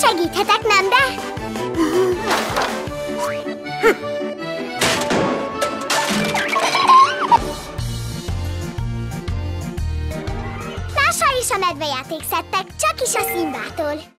Segíthetek, nem de? Tása is a medvejáték szedtek, csak is a Szimbától.